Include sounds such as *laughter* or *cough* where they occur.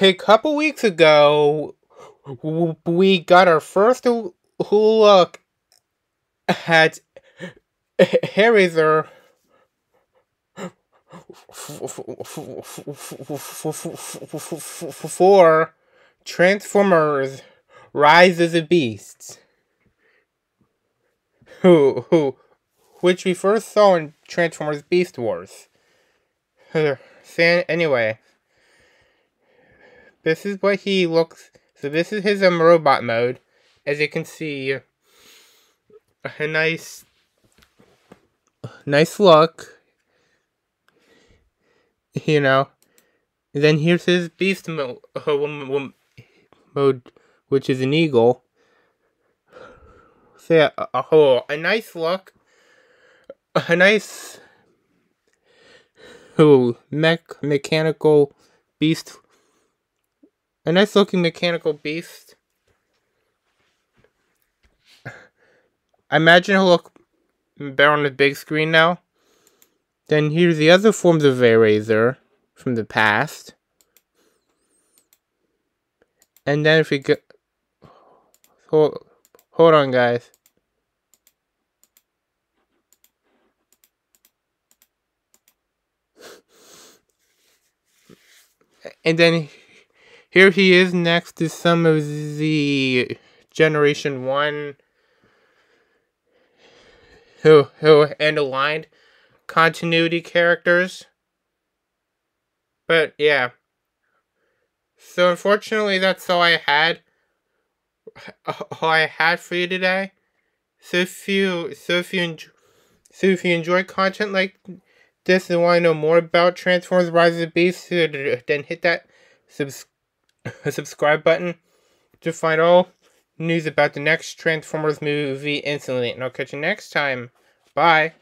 a couple weeks ago, we got our first look at Airazor for Transformers Rise of the Beasts. Who, who, which we first saw in Transformers Beast Wars. anyway, this is what he looks. So this is his um, robot mode. As you can see, a nice, nice look. You know. Then here's his beast mode, mode which is an eagle. So yeah, a, a, a nice look. A nice oh, mech mechanical beast a nice looking mechanical beast. I imagine he'll look better on the big screen now. Then here's the other forms of Airazor from the past. And then if we go... Hold, hold on, guys. And then here he is next to some of the Generation 1 who, who and aligned continuity characters. But yeah. So unfortunately that's all I had *laughs* all I had for you today. So if you so if you enjoy, so if you enjoy content like this and want to know more about Transformers Rise of the Beast, then hit that subscribe a subscribe button to find all news about the next Transformers movie instantly. And I'll catch you next time. Bye.